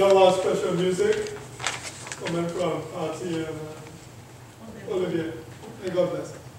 love our special music coming from Artie and uh, Olivia. May God bless.